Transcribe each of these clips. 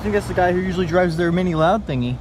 I think that's the guy who usually drives their mini loud thingy.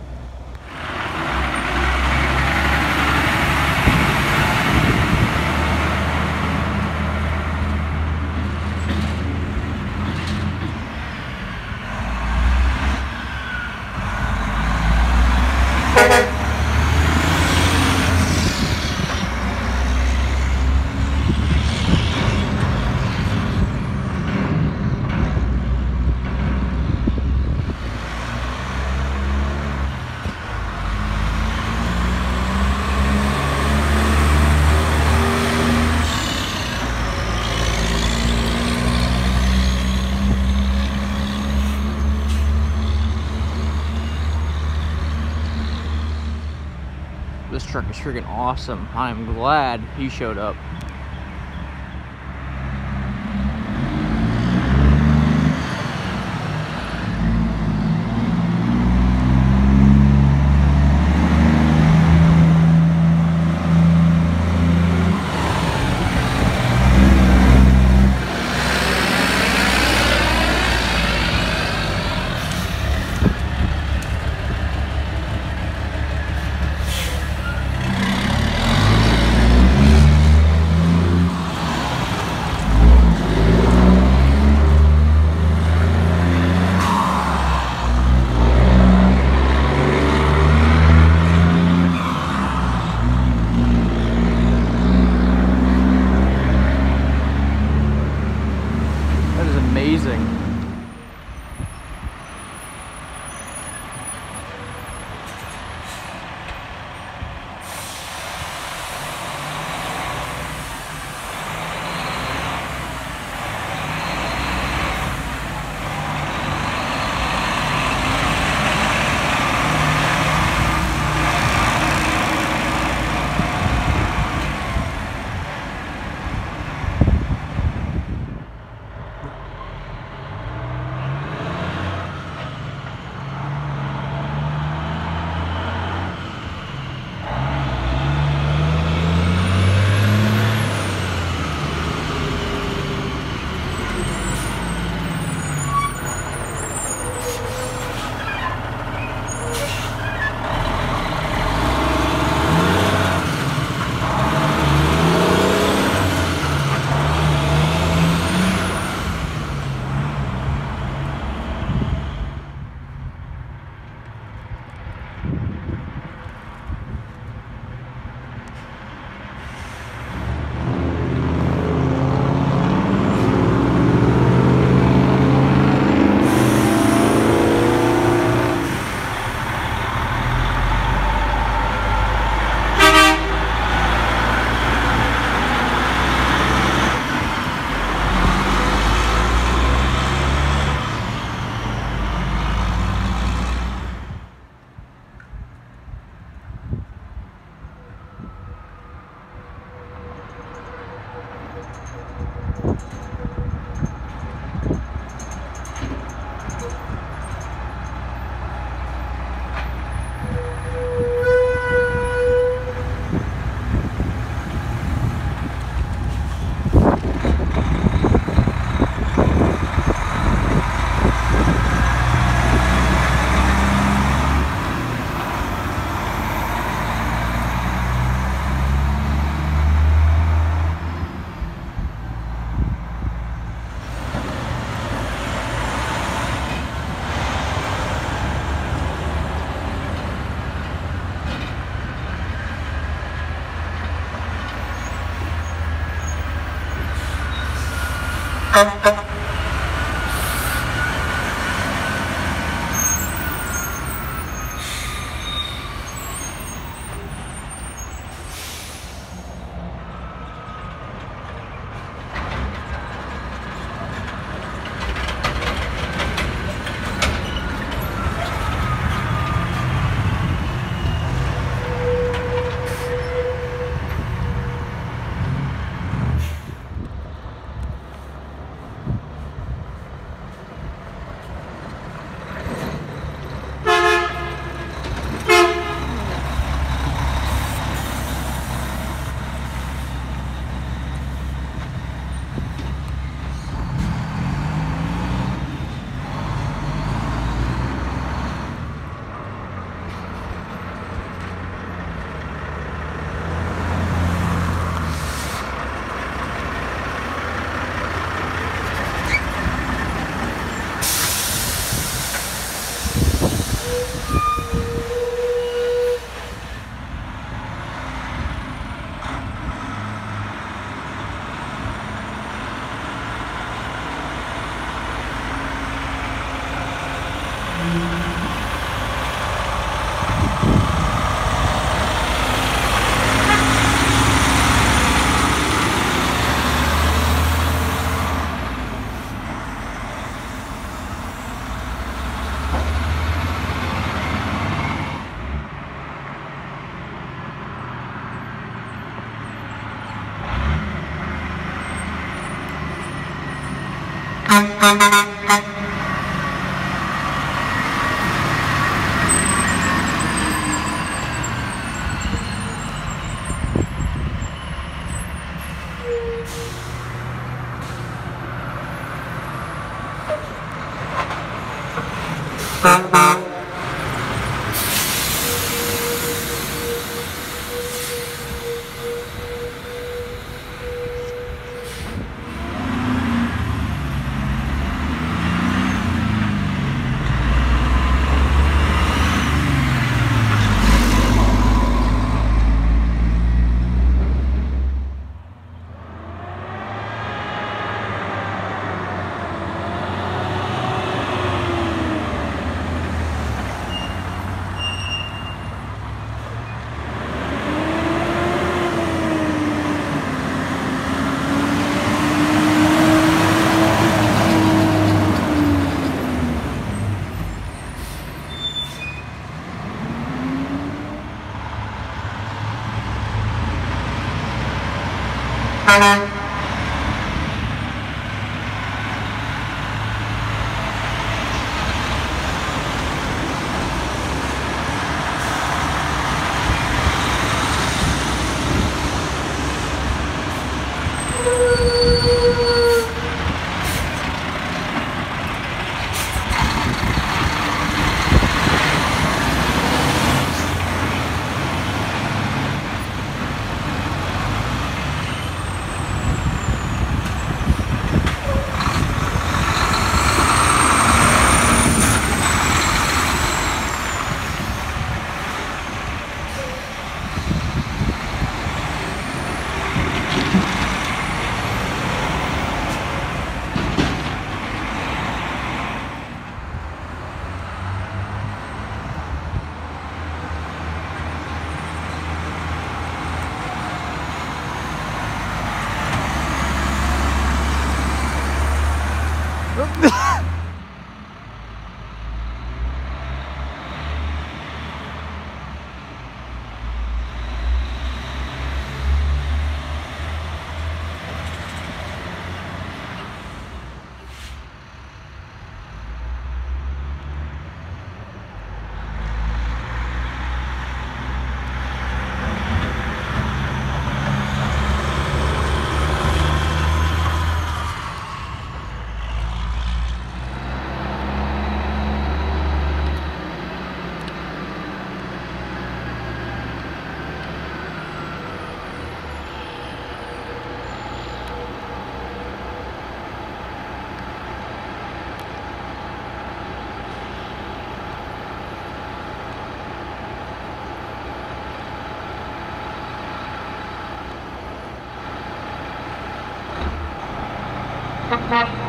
Truck is freaking awesome. I'm glad he showed up. Ha ha ha. you Ha.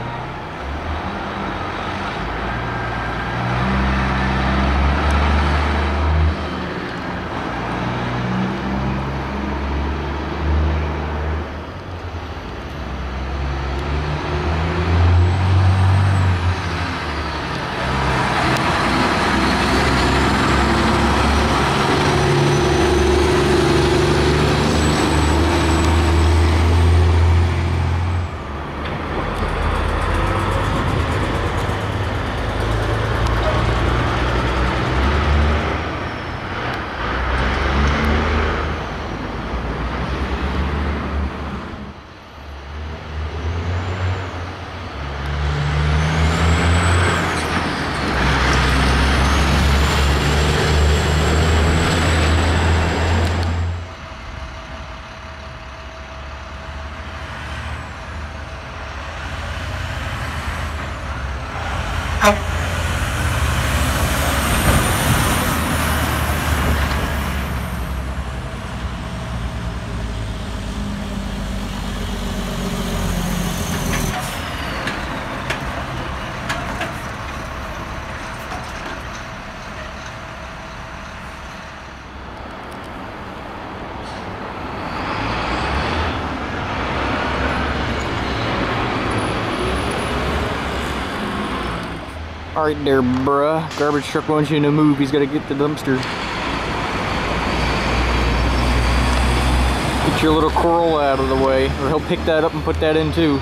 Alright there, bruh. Garbage truck wants you to move. He's got to get the dumpster. Get your little Corolla out of the way, or he'll pick that up and put that in too.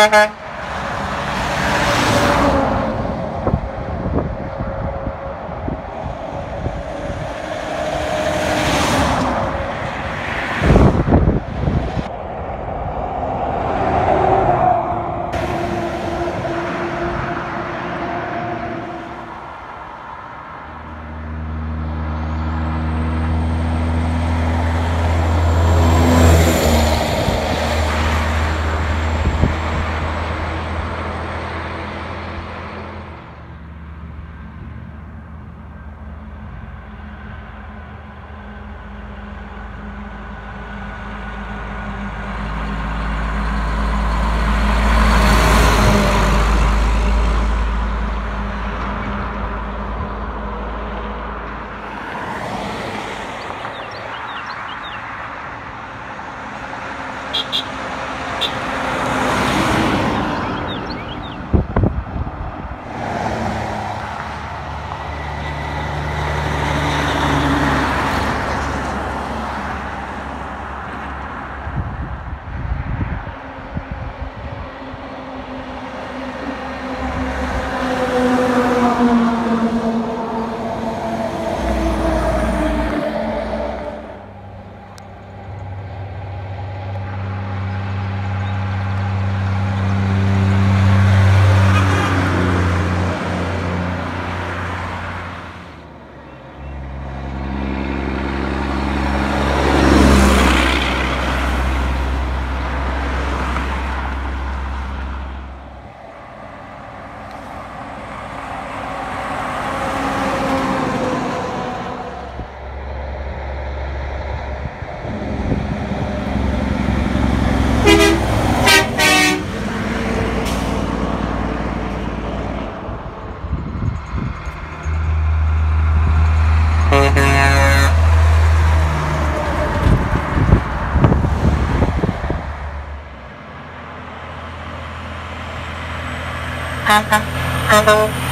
Uh-huh. あの